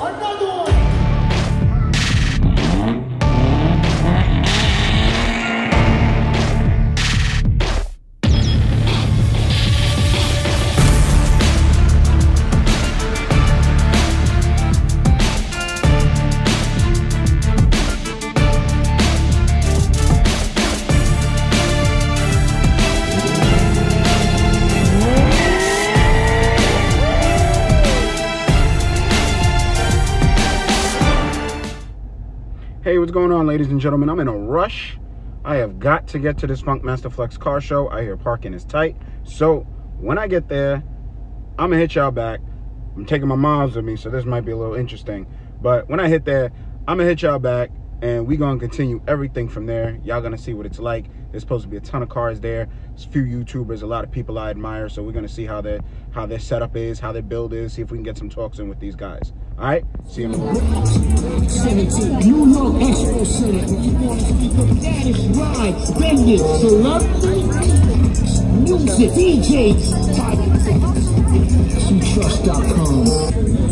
Andando! What's going on, ladies and gentlemen? I'm in a rush. I have got to get to this Funk Master Flex car show. I hear parking is tight. So when I get there, I'm gonna hit y'all back. I'm taking my moms with me, so this might be a little interesting. But when I hit there, I'm gonna hit y'all back and we gonna continue everything from there. Y'all gonna see what it's like. There's supposed to be a ton of cars there. There's a few YouTubers, a lot of people I admire. So we're gonna see how their how their setup is, how their build is, see if we can get some talks in with these guys. All right, see you in a little. 17,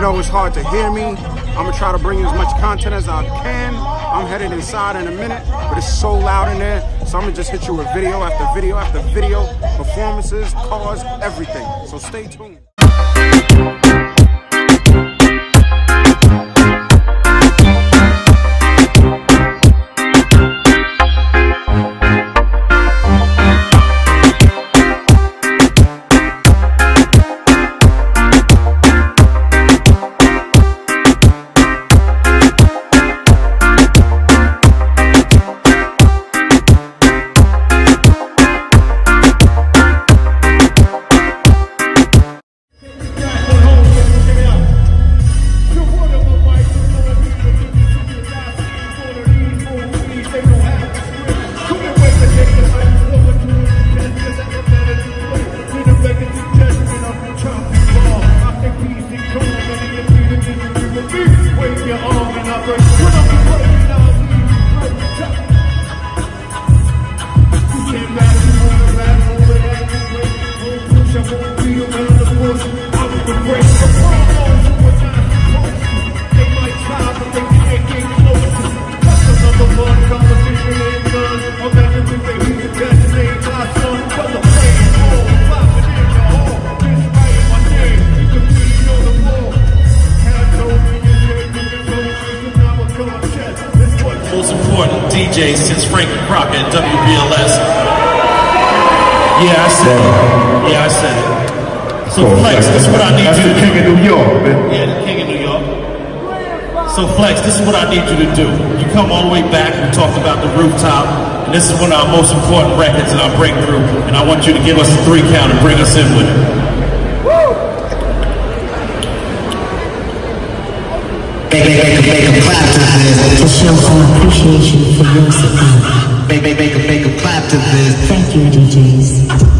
know it's hard to hear me. I'm gonna try to bring you as much content as I can. I'm headed inside in a minute, but it's so loud in there. So I'm gonna just hit you with video after video after video, performances, cars, everything. So stay tuned. DJ since Frank Crocker at WBLS. Yeah, I said it. Yeah, I said it. So Flex, this is what I need That's you the to king do. of New York, man. Yeah, the king of New York. So Flex, this is what I need you to do. You come all the way back. We talked about the rooftop, and this is one of our most important records in our breakthrough. And I want you to give us a three count and bring us in with it. Make, make, make, make a clap to this. to show our appreciation for your support. Make, make, make, make clap to this. Thank you, DJs.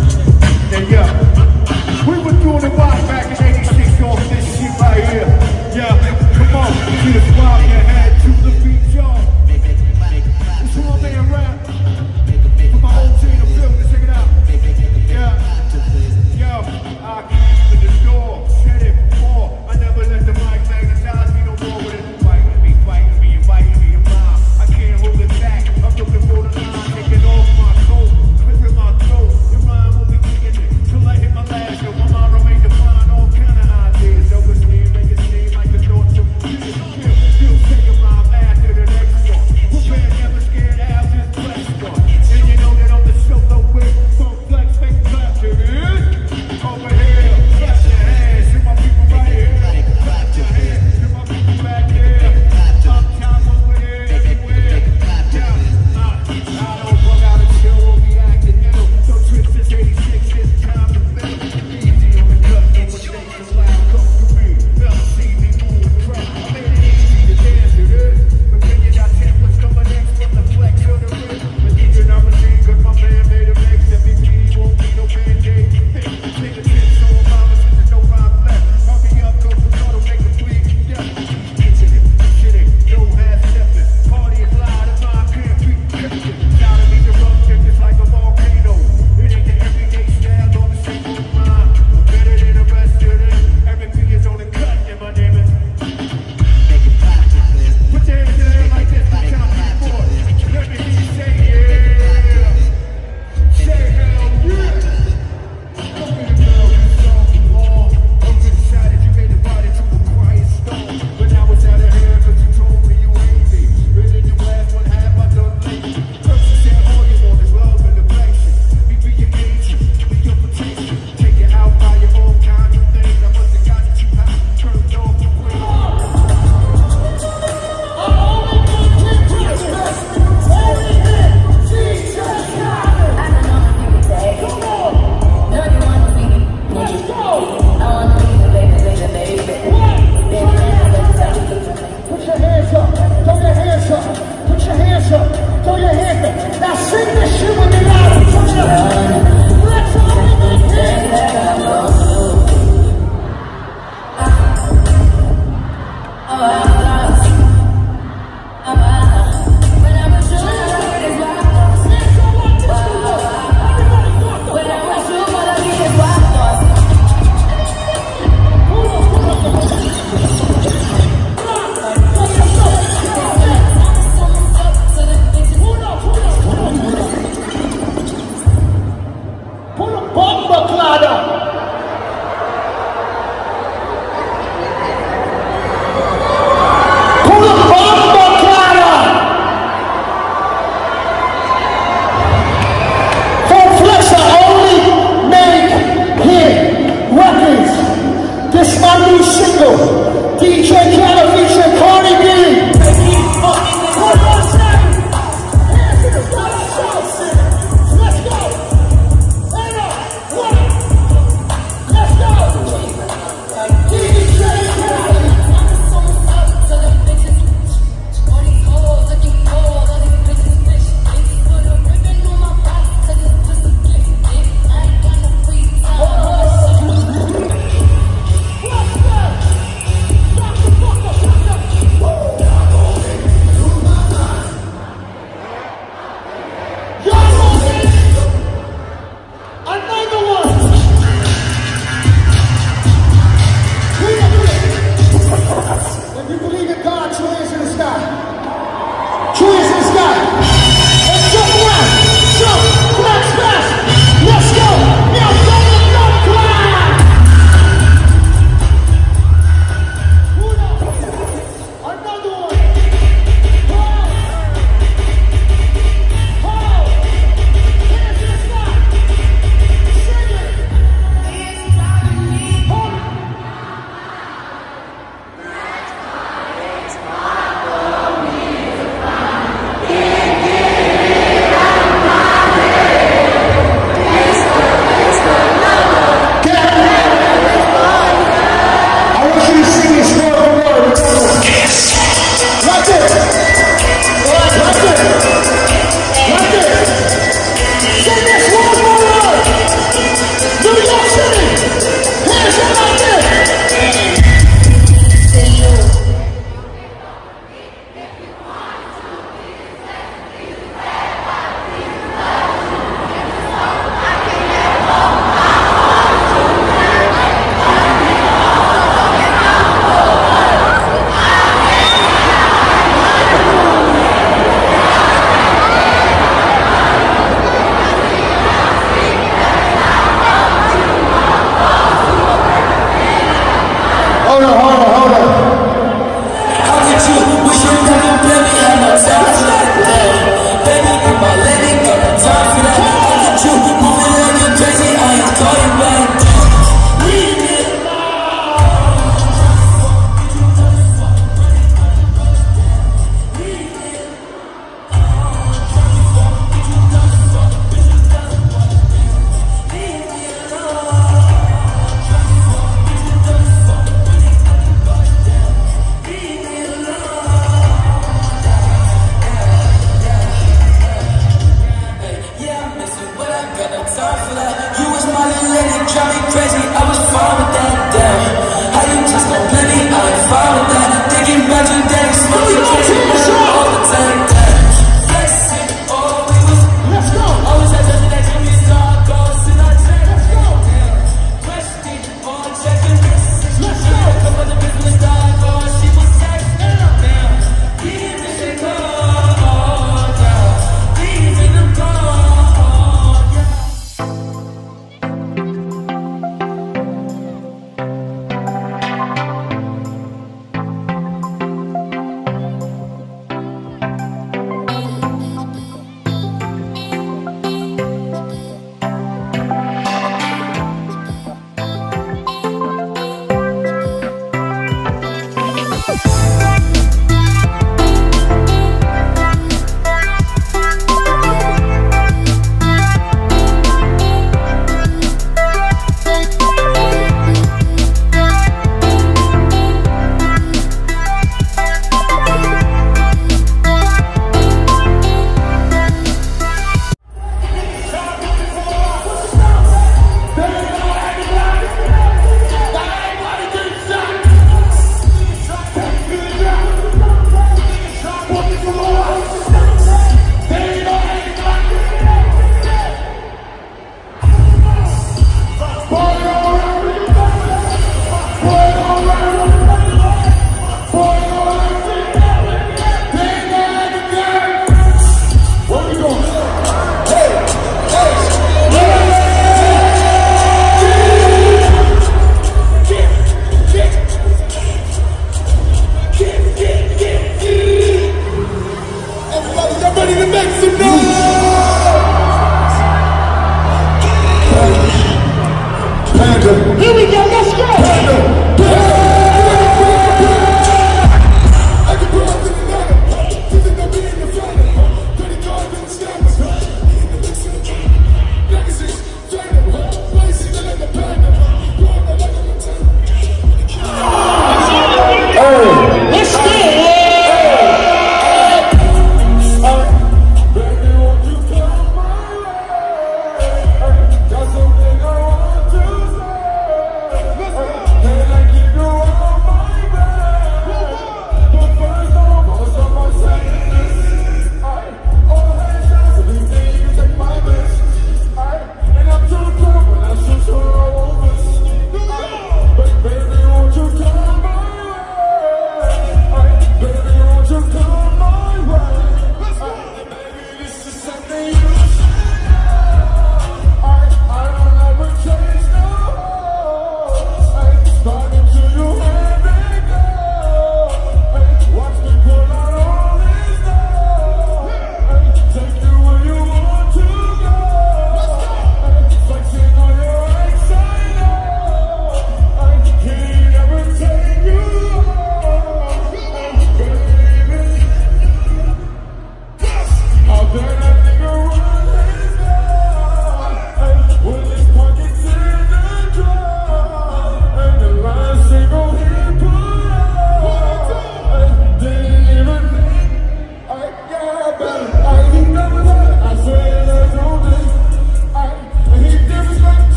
my new single, DJ Khaled.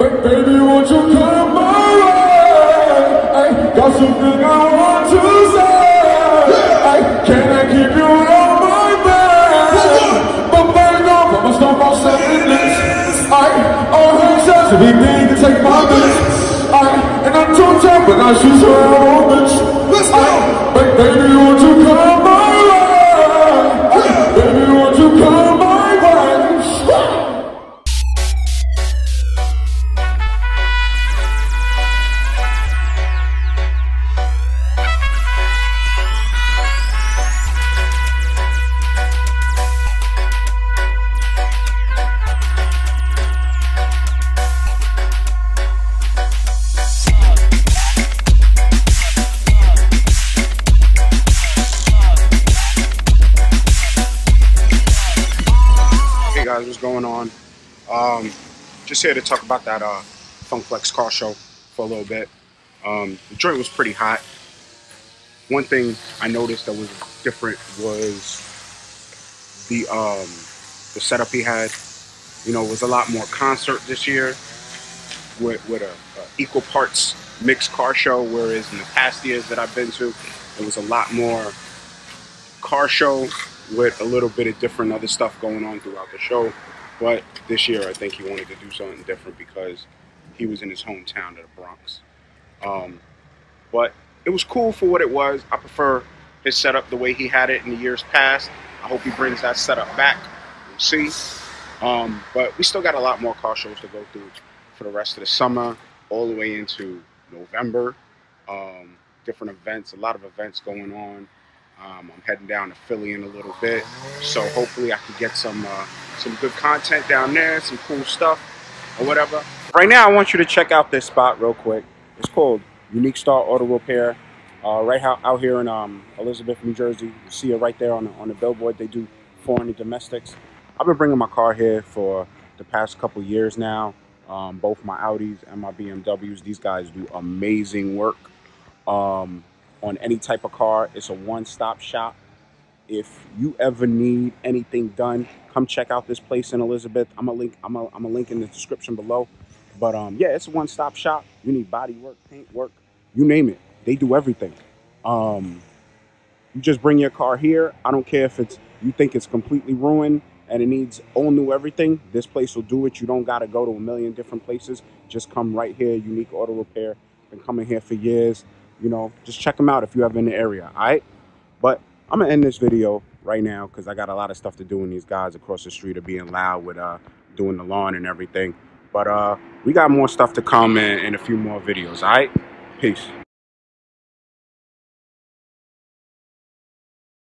But baby, won't you come my way? I got something I want to say. Her be he to take my bitch. I and I'm too tough, but now she's her own bitch. I, but baby, won't you come my way? Guys, what's going on? Um, just here to talk about that uh, Funk Flex car show for a little bit. Um, the joint was pretty hot. One thing I noticed that was different was the um, the setup he had. You know, was a lot more concert this year with, with a, a equal parts mixed car show, whereas in the past years that I've been to, it was a lot more car show with a little bit of different other stuff going on throughout the show. But this year, I think he wanted to do something different because he was in his hometown of the Bronx. Um, but it was cool for what it was. I prefer his setup the way he had it in the years past. I hope he brings that setup back. We'll see. Um, but we still got a lot more car shows to go through for the rest of the summer, all the way into November. Um, different events, a lot of events going on. Um, I'm heading down to Philly in a little bit, so hopefully I can get some uh, some good content down there, some cool stuff or whatever. Right now, I want you to check out this spot real quick. It's called Unique Star Auto Repair, uh, right out, here in um, Elizabeth, New Jersey. You see it right there on the, on the billboard. They do foreign and domestics. I've been bringing my car here for the past couple years now. Um, both my Audis and my BMWs. These guys do amazing work um, on any type of car. It's a one-stop shop. If you ever need anything done, come check out this place in Elizabeth. I'm a link. I'm a, I'm a link in the description below. But um, yeah, it's a one-stop shop. You need body work, paint work, you name it. They do everything. Um, you just bring your car here. I don't care if it's you think it's completely ruined and it needs all new everything. This place will do it. You don't gotta go to a million different places. Just come right here, Unique Auto Repair. Been coming here for years. You know, just check them out if you ever in the area. All right. But I'm gonna end this video right now because I got a lot of stuff to do and these guys across the street are being loud with uh doing the lawn and everything. But uh we got more stuff to come in, in a few more videos, all right? Peace.